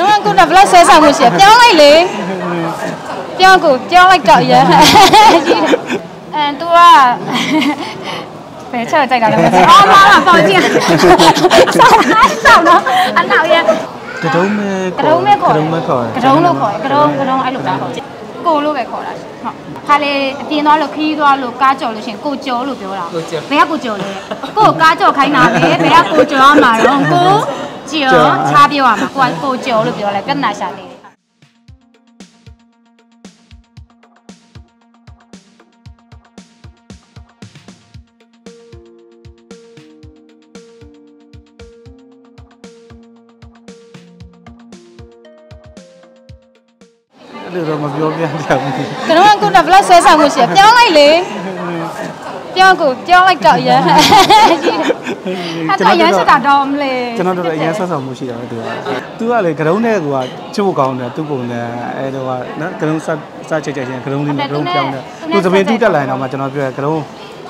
ကျွန်တော်ကကိုတော့ဘလောက်ဆွဲဆောင်မှုရှိရပြောင်းလိုက်လေပြောင်းကိုပြောင်းလိုက်တော့ရအဲ तू ကဘယ်ချက်ကြိုက်တာလဲမသိအော်မားပေါ့ကြည့်ဆောင်းဆောင်းတော့အနောက်ရကတုံးမဲကတုံးမဲခေါ်ကတုံးမဲခေါ်ကတုံးလို့ခေါ်ကတုံးကတုံးအဲ့လိုတာခေါ်ကိုလို့ပဲခေါ်တာဟုတ်ခါလေအပြင်သွားလို့ခီးသွားလို့ကားကြော်လို့ရှင်ကိုကြော်လို့ပြောတာဘယ်ကကိုကြော်လဲကိုကားကြော်ခိုင်းတာပဲဘယ်ကကိုကြော်ရမှာတော့ကို ကြော်ချားပြောရမှာကိုကကိုကြော်လို့ပြောလဲပြဿနာရှာနေတယ်အဲ့လိုတော့မပြောပြကြဘူးကျွန်တော်ကကိုတော့ဘလောက်ဆွဲဆောင်မှုရှိရပြောင်းလိုက်လေ ပြောင်းကိုပြောင်းလိုက်တော့ရအဲ့တော့ရစတာတော့မလဲကျွန်တော်တို့အရင်ဆက်ဆောင်မှုရှိတာပဲသူကသူကလေကတုံးနဲ့ကွာချစ်ဖို့ကောင်းတယ်သူ့ပုံနဲ့အဲ့တော့ကနော်ကတုံးစစချက်ချက်ချင်းကတုံးလေးနဲ့ကတုံးပြောင်းတယ်သူသမင်တူးတက်လာရင်တော့မှကျွန်တော်ပြောရကတုံး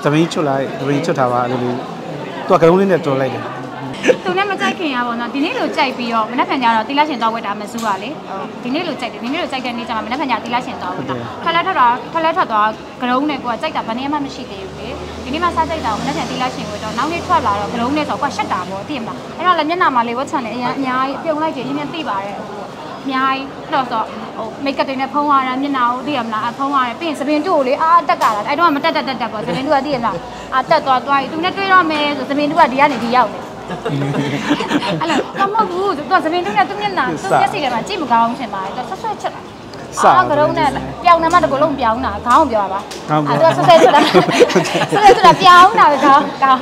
သမင်ချွတ်လိုက်သမင်ချွတ်တာပါအဲ့လိုသူကကတုံးလေးနဲ့တော်လိုက်တယ်သူနဲ့မကြိုက်ခင်ရပါတော့ဒီနေ့လိုကြိုက်ပြီးတော့မနေ့ကညတော့တီလာရှင်တော့ဝက်တာမစူးပါလေဒီနေ့လိုကြိုက်တယ်ဒီနေ့လိုကြိုက်တဲ့နေ့ကျမှမနေ့ကညတီလာရှင်တော့ဝက်တာခက်လက်ထွက်တော့ခက်လက်ထွက်တော့ကရုံးနဲ့ကိုကကြိုက်တာဘာနေမှမရှိသေးဘူးလေဒီ နေ့မှစားကြိုက်တာကိုမနေ့ကတီလာရှင်ဝက်တော့နောက်နေ့ထွက်လာတော့ကရုံးနဲ့ဆိုတော့ရှက်တာပေါ့သိရမလားအဲ့တော့လည်းမျက်နှာမှာလေးဝက်ချန်နေအရင်အများကြီးပြုံလိုက်ကြည့်ရင်းနဲ့သိပါတယ်အများကြီးအဲ့တော့ဆိုဟိုမိတ်ကပ်တွေနဲ့ဖုံးရတာမျက်နှာကိုသိရမလားအဖုံးရတယ်ပြီးရင်စပင်တူကိုလေအာတက်ကလာအဲ့တော့မတက်တက်တက်တက်ပေါ့စပင်တူကသိရမလားအာတက်သွားသွားသူနဲ့တွေ့တော့မယ်ဆိုစပင်တူကဒီကနေဒီရောက်နေအဲ့လိုတော့မဟုတ်ဘူးသူကသမင်တူနဲ့သူမျက်နှာသူမျက်စိထဲမှာကြည့်မကောင်းချင်ပါဘူးသူဆွဆွချက်တာ အာကရုံးနဲ့ပြောင်းနေမှတကူလုံးပြောင်းတာခေါင်းပြောပါသူကဆွဆွချက်တာဆွဆွချက်တာပြောင်းတာပဲခေါင်းခေါင်း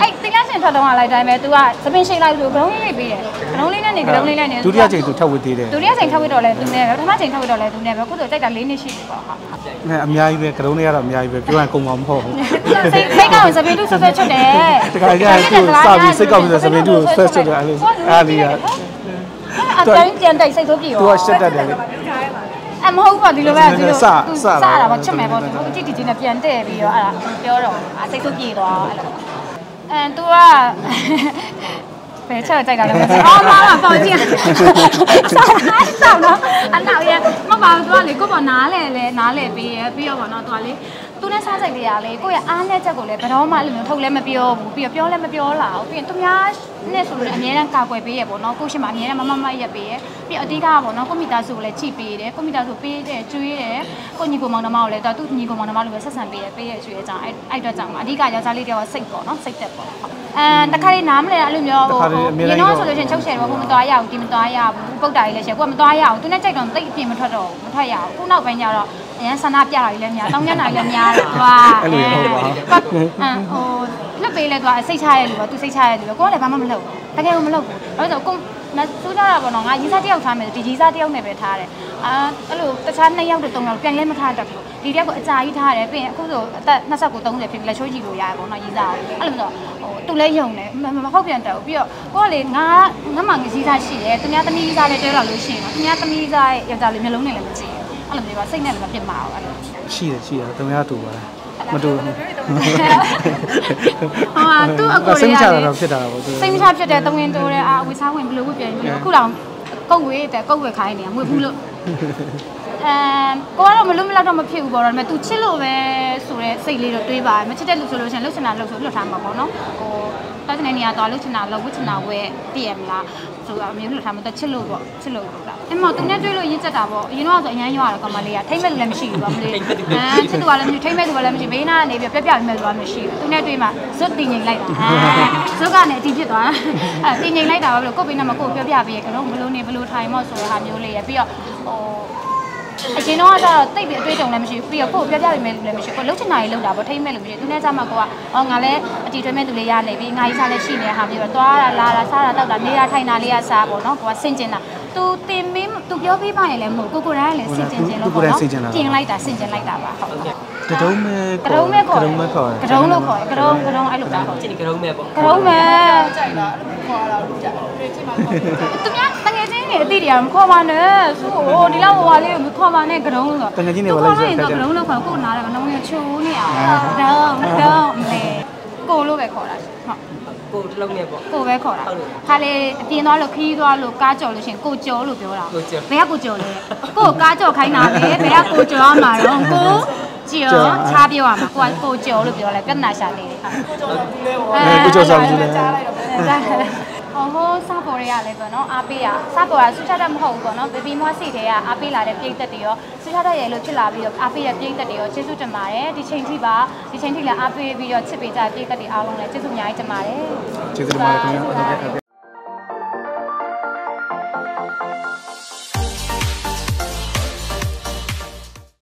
အဲ့တင်ရရှင်ထွက်တော့လိုက်တိုင်းပဲ तू ကသမင်ရှိလိုက်လို့ဂရုံးလေးပေးတယ်ဂရုံးလေးနဲ့နေဂရုံးလေးနဲ့နေဒုတိယချိန်သူထပ်ဝတ်သေးတယ်ဒုတိယချိန်ထွက်ပြီးတော့လဲသူနဲ့ပဲပထမချိန်ထွက်ပြီးတော့လဲသူနဲ့ပဲခုဆိုကြိုက်တာ၄နှစ်ရှိပြီပေါ့ဟာအဲအများကြီးပဲကတုံးလေးကတော့အများကြီးပဲပြောရင်ကုန်မှာမဟုတ်ဘူးစိတ်စိတ်ကောင်းစပင်းတူဆွဆွချက်တယ်တခါကျရင်သူ့စပြီးစိတ်ကောက်ပြီးတော့စပင်းတူကိုဆွဲဆွဲတယ်အဲ့လိုအားလေးက အတိုင်းပြန်တိုက်စိတ်ဆိုးပြေရောသူကရှက်တတ်တယ်လေအမဟုတ်ပါဒီလိုပဲဒီလိုစစတာပါချက်မယ်ပေါ့သူကြည့်ကြည့်နဲ့ပြန်တဲ့ပြီးတော့အဲ့ဒါပြောတော့အစိတ်ဆိုးပြေသွားအဲ့လိုအဲသူကဘယ်ချက်ကြိုက်တာလဲမသိဘူး။အော်မမပေါ့ကြည့်။ဆောင်းလားဆောင်းလားအနောက်ရဲ့မပေါ့သူကလေကို့ပေါ်နားလဲလဲနားလဲပေးရပြီးတော့ပေါ့နော်သူကလေ သူနဲ့စားစိတ်တွေကလေကိုယ့်ရဲ့အားနဲ့ချက်ကိုလည်းဘယ်တော့မှအဲ့လိုမျိုးထုတ်လည်းမပြောဘူးပြီးတော့ပြောလည်းမပြောလာဘူးပြီးရင်သူများနဲ့ဆိုလို့အများအားကာကွယ်ပေးရပေါ့နော်ကိုရှိမှအများအားမမမရက်ပေးရပြီးအဓိကပေါ့နော်ကိုမိသားစုကိုလည်းချိပေးတယ်ကိုမိသားစုပေးတယ်ကျွေးတယ်ကိုညီကိုမောင်နှမကိုလည်းသူညီကိုမောင်နှမလိုပဲဆက်ဆံပေးရပေးရကျွေးရကြအဲ့အဲ့အတွက်ကြောင့်အဓိကယောက်ျားလေးတယောက်ကစိတ်ပေါ့နော်စိတ်သက်ပေါ့အဲတခါလေးနားမလဲအဲ့လိုမျိုးဟိုဒီတော့ဆိုလို့ချင်းချုပ်ချယ်တော့ကိုမသွားရဘူးဒီမသွားရဘူးပုတ်တာကြီးလည်းရှယ်ကိုကမသွားရဘူးသူနဲ့ကြိုက်တော့တိတ်အပြင်မထွက်တော့ဘူးမထွက်ရဘူးခုနောက်ပိုင်းကျတော့ အရင်ဆန္ဒပြတာကြီးလည်းများတောင်းညံ့တာကြီးလည်းများတယ်ဟွာအမ်ဟိုလက်ပေးလဲသူကစိတ်ချရဲလူကသူစိတ်ချရဲလူကကိုကလည်းဘာမှမလုပ်ဘူးတကယ်ကိုမလုပ်ဘူးအဲ့တော့ကိုမစူးကြတာပေါ့နော်ငါရေးစားတယောက်ထားမယ်ဒီရေးစားတယောက်နဲ့ပဲထားတယ်အာအဲ့လိုတခြားနှစ်ယောက်တည်းသုံးယောက်ပြန်လဲမထားတတ်ဘူးဒီတယောက်ကိုအကြာကြီးထားတယ်ပြီးရင်အခုဆိုအသက်29 30ဖြစ်ပြီလက်ချိုးကြည့်လို့ရတယ်ပေါ့နော်ရေးစားအဲ့လိုမျိုးဟိုသူလည်းယုံတယ်မဟုတ်ပြန်တယ်ပြီးတော့ကိုကလေငါငါမှငရေးစားရှိတယ်သူများသမီးရေးစားလည်းတဲလာလို့ရှိရင်သူများသမီးရေးစားရဲ့ယောက်ျားလေးမျိုးလုံးနဲ့လည်းမကြည့်ဘူး အဲ့လိုမျိုးပါစိတ်နဲ့လည်းမဖြစ်ပါဘူးအဲ့လိုရှိတယ်ရှိတယ်တမရတူပါတယ်မတူဘူးဟာသူ့အကိုစိတ်လေးချကတာလေတော့ဖြစ်တာပါသူစိတ်မချဖြစ်တဲ့တဝင်းတိုးတဲ့အာဝေစားဝင်ဘယ်လိုဝတ်ပြန်ဘယ်လိုအခုတော့ကုတ်ဝေးတဲ့ကုတ်ဝေခိုင်းနေတာငွေဘူးလို့အဲကိုကတော့မလို့မလောက်တော့မဖြစ်ဘူးပေါ့ဒါပေမဲ့ तू ချစ်လို့ပဲဆိုတဲ့စိတ်လေးတော့တွေးပါတယ်မချစ်တဲ့လူဆိုလို့ရှိရင်လှုပ်ချင်တာလှုပ်ဆိုလွတ်ထားမှာပေါ့နော်ဟိုတောင်းတဲ့နေရာတော့လှုပ်ချင်တာလှုပ်ဝတ်ချင်တာဝဲတည်ရမလား ဆိုတော့အမျိုးလှုပ်ထားမှာတော့ချစ်လို့ပေါ့ချစ်လို့ပေါ့အဲ့မှာ तू နဲ့တွေ့လို့ရင်းချက်တာပေါ့အရင်တော့ဆိုအရန်ရွာတယ်ကောင်မလေးကထိမ့်မဲ့လူလည်းမရှိဘူးပေါ့မလေးအဲချစ်သူကလည်းမရှိထိမ့်မဲ့သူကလည်းမရှိဘေးနာကနေပြီးပြပြပြမဲ့လူကမရှိဘူး तू နဲ့တွေ့မှဇွတ်တင်ငိမ့်လိုက်တာအဲဇွတ်ကနေအတီးဖြစ်သွားအဲတင်ငိမ့်လိုက်တာပဲလို့ကိုယ့်ဘေးနာမှာကိုယ်ပြပြပေးရကတော့ဘလို့နေဘလို့ထိုင်မော့ဆိုတဲ့ဟာမျိုးလေးရပြီးတော့ဟို အရင်တော့ကျတော့တိတ်ပြီးအတွေ့အကြုံလည်းမရှိဘူးပြီးတော့ကိုယ်ပြပြပေးမဲ့လူလည်းမရှိဘူးကိုလှုပ်ချင်တာကြီးလှုပ်တာပေါ့ထိမ့်မဲ့လူမရှိဘူးသူနဲ့ကျမှကိုကအော်ငါလည်းအတီထွေးမဲ့သူလေးရနေပြီးငါကြီးစားလည်းရှိနေတဲ့ဟာမျိုးတော့သွားတာလာတာစားတာတောက်တာနေတာထိုင်တာလေးရစားပေါ့နော်ကိုကဆင်ကျင်တာသူတင်မင်းသူပြောပေးပါရင်လည်းမဟုတ်ကိုကိုတိုင်းလည်းဆင်ကျင်ခြင်းလို့ပေါ့နော်ပြင်လိုက်တာဆင်ကျင်လိုက်တာပါဟုတ်ကတုံးမဲကရုံးမဲခေါ်ကတုံးမဲခေါ်ကရုံးလို့ခေါ်ကရုံးကရုံးအဲ့လိုတာခေါ်ချစ်ကရုံးမဲ့ပေါ့ကရုံးမဲကြိုက်လား ခေါ်လာလို့ကြိုက်တွေ့ချင်မှာသူများတငယ်ချင်းတွေအတိတွေကမခေါ်ပါနဲ့ဆိုဟိုဒီလောက်ဟိုဟာလေးကိုမခေါ်ပါနဲ့ကရုံးလို့ကရုံးလို့ခေါ်ကိုနားတယ်မနှုံးရချိုးနေအောင်တော့တော့မေကိုလို့ပဲခေါ်တာဟုတ်ကိုတစ်လုံးနဲ့ပေါ့ကိုပဲခေါ်တာဟုတ်တယ်ခါလေအပြင်သွားလို့ခီးသွားလို့ကားကြော်လို့ရှရင်ကိုကြော်လို့ပြောတာကိုကျော်ဘယ်ကကိုကြော်လဲကိုကိုကားကြော်ခိုင်းတာပဲဘယ်ကကိုကြော်ရမှာတော့ကို ကြော်ချားပြောရမှာကိုကကိုကြော်လို့ပြောလဲပြဿနာရှာနေတယ်အဲကိုကျော်ဆောင်ကြည့်လဲဟောဟိုစပေါ်ရရလဲပေါ့နော်အားပေးရစပေါ်ကဆူချတတ်မဟုတ်ဘူးပေါ့နော်ဘေဘီမွားစီတဲ့ကအားပေးလာတဲ့ပြိသက်တွေရောဆူချတတ်ရဲ့လို့ဖြစ်လာပြီးတော့အားပေးတဲ့ပြိသက်တွေရောကျေးဇူးတင်ပါတယ်ဒီချိန်ထိပါဒီချိန်ထိလည်းအားပေးပြီးတော့ချစ်ပေးကြပြိသက်တွေအားလုံးလည်းကျေးဇူးအများကြီးတင်ပါတယ်ကျေးဇူးတင်ပါတယ်ခင်ဗျာဟုတ်ကဲ့ဟုတ်ကဲ့